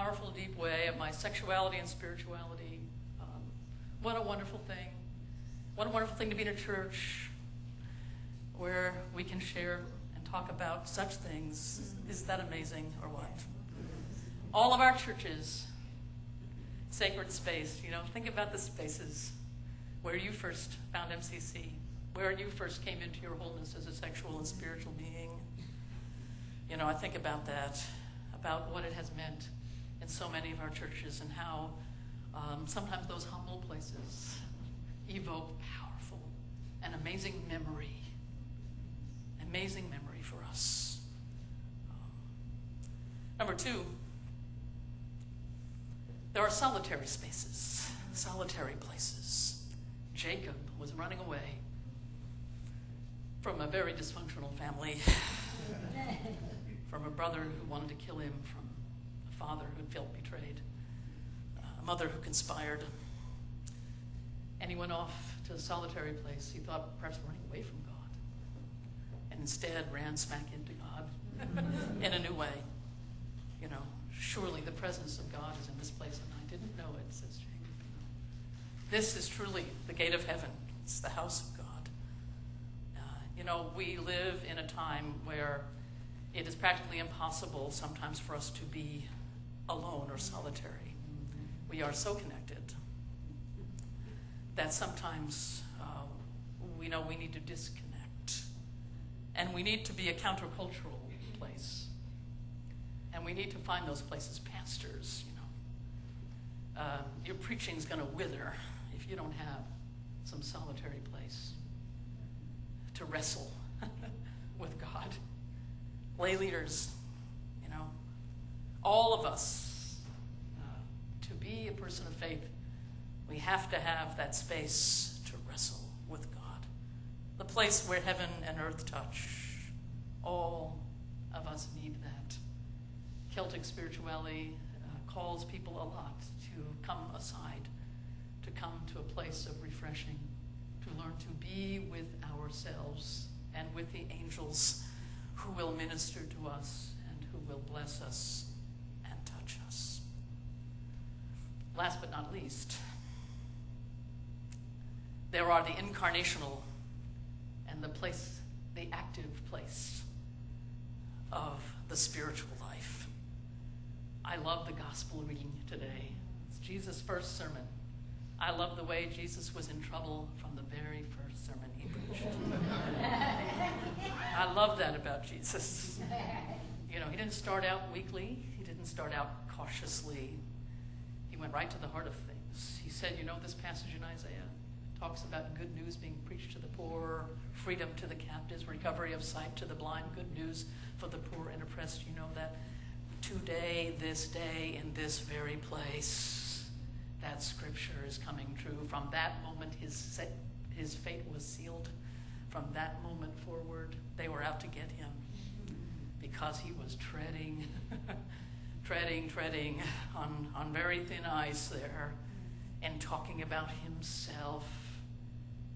powerful, deep way of my sexuality and spirituality. Um, what a wonderful thing. What a wonderful thing to be in a church where we can share and talk about such things. Is that amazing or what? All of our churches, sacred space, you know, think about the spaces where you first found MCC, where you first came into your wholeness as a sexual and spiritual being. You know, I think about that, about what it has meant in so many of our churches and how um, sometimes those humble places evoke powerful and amazing memory. Amazing memory for us. Um, number two, there are solitary spaces, solitary places. Jacob was running away from a very dysfunctional family, from a brother who wanted to kill him, from father who felt betrayed, a mother who conspired. And he went off to a solitary place. He thought perhaps running away from God. And instead ran smack into God in a new way. You know, surely the presence of God is in this place, and I didn't know it, says Jacob. This is truly the gate of heaven. It's the house of God. Uh, you know, we live in a time where it is practically impossible sometimes for us to be alone or solitary. We are so connected that sometimes uh, we know we need to disconnect. And we need to be a countercultural place. And we need to find those places. Pastors, you know, uh, your preaching is going to wither if you don't have some solitary place to wrestle with God. Lay leaders, all of us, uh, to be a person of faith, we have to have that space to wrestle with God. The place where heaven and earth touch. All of us need that. Celtic spirituality uh, calls people a lot to come aside, to come to a place of refreshing, to learn to be with ourselves and with the angels who will minister to us and who will bless us and touch us. Last but not least, there are the incarnational and the place, the active place of the spiritual life. I love the gospel reading today. It's Jesus' first sermon. I love the way Jesus was in trouble from the very first sermon he preached. I love that about Jesus. You know, he didn't start out weakly, he didn't start out cautiously. Went right to the heart of things. He said, You know, this passage in Isaiah talks about good news being preached to the poor, freedom to the captives, recovery of sight to the blind, good news for the poor and oppressed. You know that today, this day, in this very place, that scripture is coming true. From that moment, his, his fate was sealed. From that moment forward, they were out to get him because he was treading, treading, treading on, on very thin ice there and talking about himself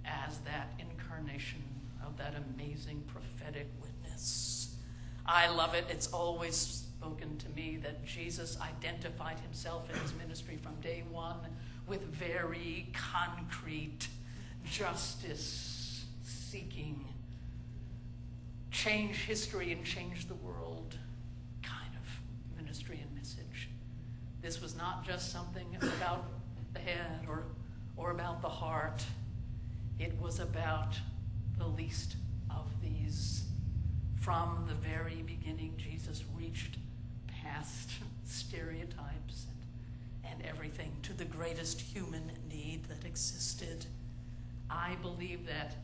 as that incarnation of that amazing prophetic witness. I love it. It's always spoken to me that Jesus identified himself in his ministry from day one with very concrete justice seeking, change history and change the world kind of ministry and message. This was not just something about the head or, or about the heart. It was about the least of these. From the very beginning, Jesus reached past stereotypes and, and everything to the greatest human need that existed. I believe that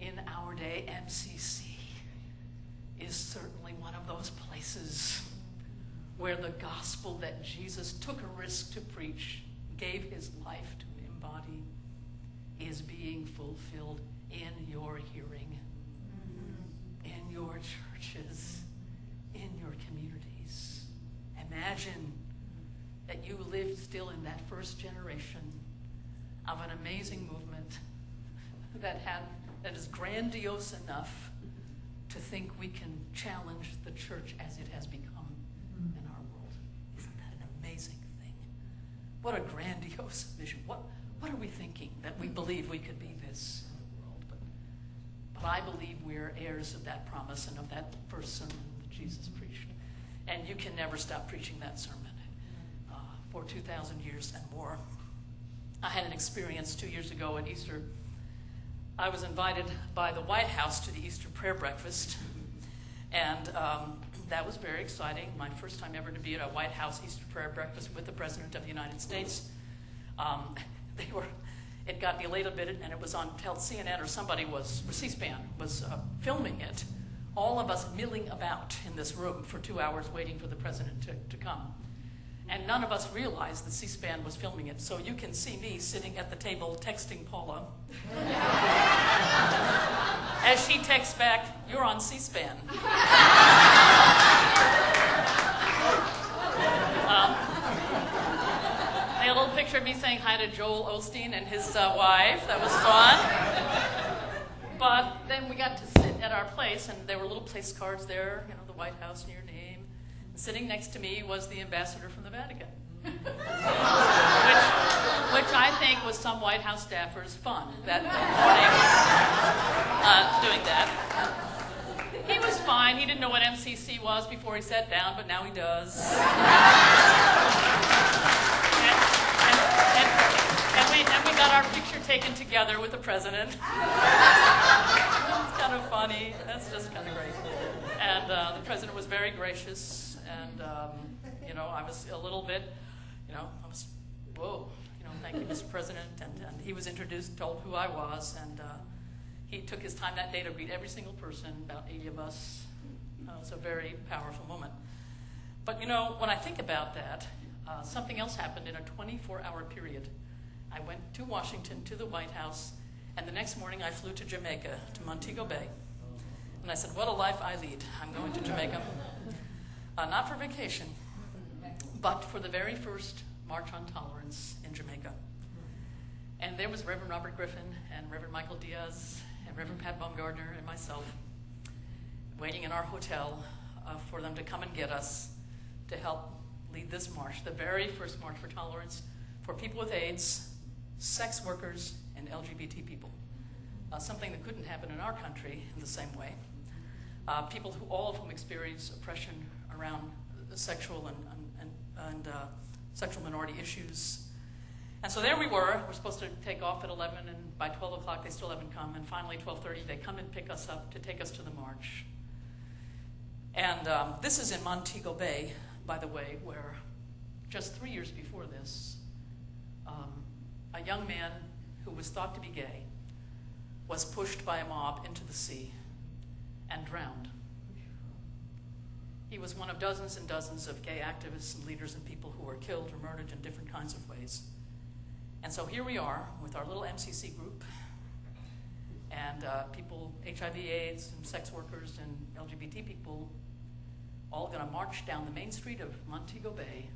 in our day, MCC is certainly one of those places where the gospel that Jesus took a risk to preach, gave his life to embody, is being fulfilled in your hearing, in your churches, in your communities. Imagine that you lived still in that first generation of an amazing movement that had that is grandiose enough to think we can challenge the church as it has become in our world. Isn't that an amazing thing? What a grandiose vision. What, what are we thinking that we believe we could be this in the world? But, but I believe we're heirs of that promise and of that first sermon that Jesus preached. And you can never stop preaching that sermon uh, for 2,000 years and more. I had an experience two years ago at Easter. I was invited by the White House to the Easter prayer breakfast, and um, that was very exciting. My first time ever to be at a White House Easter prayer breakfast with the President of the United States. Um, they were, it got delayed a bit, and it was on CNN or somebody was, C-SPAN was uh, filming it. All of us milling about in this room for two hours waiting for the president to, to come. And none of us realized that C SPAN was filming it. So you can see me sitting at the table texting Paula. As she texts back, You're on C SPAN. um, a little picture of me saying hi to Joel Osteen and his uh, wife. That was fun. But then we got to sit at our place, and there were little place cards there, you know, the White House and your name. Sitting next to me was the ambassador from the Vatican, which, which I think was some White House staffers' fun that morning, uh, doing that. He was fine. He didn't know what MCC was before he sat down, but now he does. and, and, and, and, we, and we got our picture taken together with the president. It's kind of funny. That's just kind of great. And uh, the president was very gracious, and um, you know, I was a little bit, you know, I was, whoa, you know, thank you, Mr. President. And, and he was introduced, told who I was, and uh, he took his time that day to greet every single person, about 80 of us. Uh, it was a very powerful moment. But you know, when I think about that, uh, something else happened in a 24-hour period. I went to Washington, to the White House, and the next morning I flew to Jamaica, to Montego Bay. And I said, What a life I lead. I'm going to Jamaica. Uh, not for vacation, but for the very first March on Tolerance in Jamaica. And there was Reverend Robert Griffin and Reverend Michael Diaz and Reverend Pat Bumgardner and myself waiting in our hotel uh, for them to come and get us to help lead this march, the very first March for Tolerance for people with AIDS, sex workers, and LGBT people. Uh, something that couldn't happen in our country in the same way. Uh, people who, all of whom experience oppression around sexual and, and, and uh, sexual minority issues. And so there we were. We're supposed to take off at 11, and by 12 o'clock they still haven't come. And finally, 12:30, they come and pick us up to take us to the march. And um, this is in Montego Bay, by the way, where just three years before this, um, a young man who was thought to be gay was pushed by a mob into the sea and drowned. He was one of dozens and dozens of gay activists and leaders and people who were killed or murdered in different kinds of ways. And so here we are with our little MCC group and uh, people, HIV, AIDS, and sex workers and LGBT people, all going to march down the main street of Montego Bay.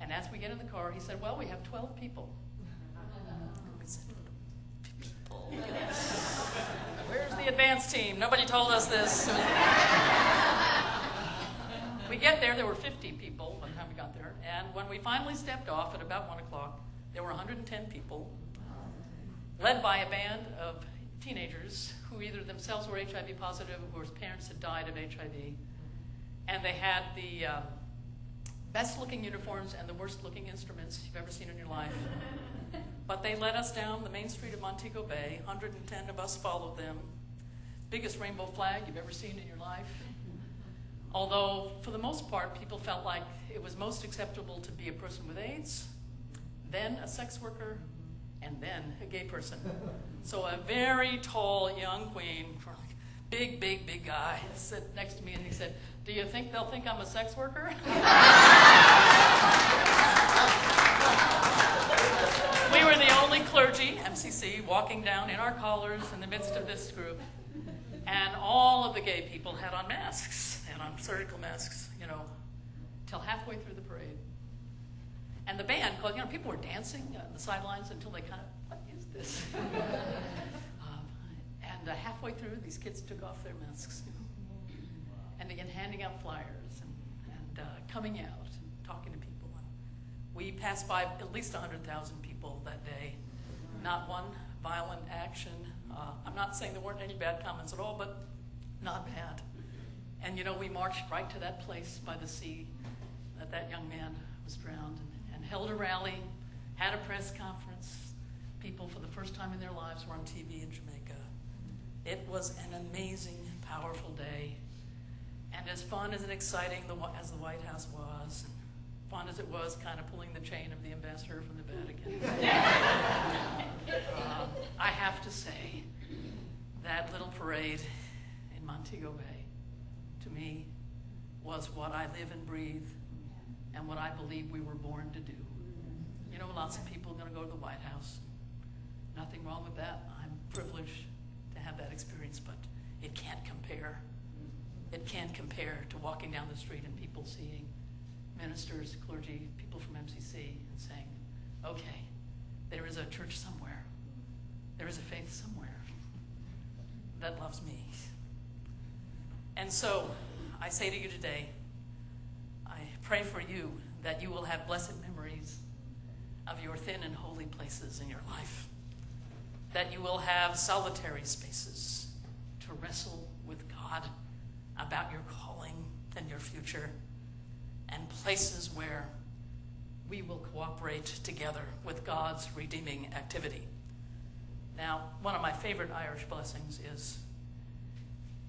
And as we get in the car, he said, Well, we have 12 people. We said, People? Where's the advance team? Nobody told us this. We get there, there were 50 people by the time we got there. And when we finally stepped off at about 1 o'clock, there were 110 people, led by a band of teenagers who either themselves were HIV positive or whose parents had died of HIV. And they had the um, best looking uniforms and the worst looking instruments you've ever seen in your life. But they led us down the main street of Montego Bay. 110 of us followed them. Biggest rainbow flag you've ever seen in your life. Although, for the most part, people felt like it was most acceptable to be a person with AIDS, then a sex worker, and then a gay person. So a very tall young queen, big, big, big guy, sat next to me and he said, Do you think they'll think I'm a sex worker? we were the only clergy, MCC, walking down in our collars in the midst of this group. And all of the gay people had on masks and on surgical masks, you know, till halfway through the parade. And the band, you know, people were dancing on the sidelines until they kind of, what is this? um, and uh, halfway through, these kids took off their masks. You know. and again handing out flyers and, and uh, coming out and talking to people. And we passed by at least 100,000 people that day. Not one violent action. Uh, I'm not saying there weren't any bad comments at all, but not bad. And you know, we marched right to that place by the sea that that young man was drowned and, and held a rally, had a press conference. People, for the first time in their lives, were on TV in Jamaica. It was an amazing, powerful day. And as fun and exciting the, as the White House was, fun as it was kind of pulling the chain of the ambassador from the Vatican, uh, I have to say, that little parade in Montego Bay, to me, was what I live and breathe and what I believe we were born to do. You know, lots of people are going to go to the White House. Nothing wrong with that. I'm privileged to have that experience, but it can't compare. It can't compare to walking down the street and people seeing ministers, clergy, people from MCC, and saying, okay, there is a church somewhere. There is a faith somewhere that loves me. And so I say to you today, I pray for you that you will have blessed memories of your thin and holy places in your life, that you will have solitary spaces to wrestle with God about your calling and your future, and places where we will cooperate together with God's redeeming activity. Now, one of my favorite Irish blessings is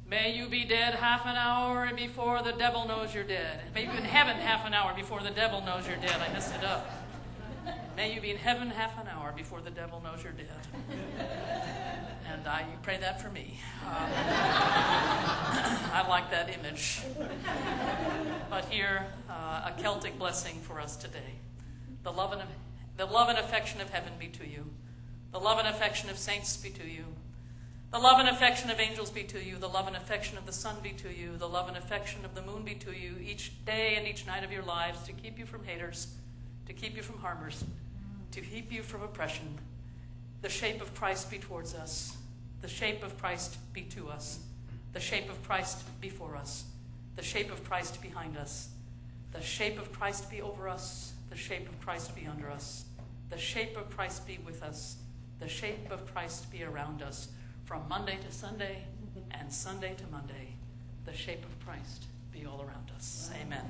May you be dead half an hour before the devil knows you're dead. May you be in heaven half an hour before the devil knows you're dead. I messed it up. May you be in heaven half an hour before the devil knows you're dead. And I, you pray that for me. Um, I like that image. But here, uh, a Celtic blessing for us today. The love, and, the love and affection of heaven be to you. The love and affection of saints be to you. The love and affection of angels be to you. The love and affection of the sun be to you. The love and affection of the moon be to you each day and each night of your lives to keep you from haters, to keep you from harmers, to keep you from oppression. The shape of Christ be towards us. The shape of Christ be to us. The shape of Christ before us. The shape of Christ behind us. The shape of Christ be over us. The shape of Christ be under us. The shape of Christ be with us. The shape of Christ be around us from Monday to Sunday and Sunday to Monday, the shape of Christ be all around us. Amen.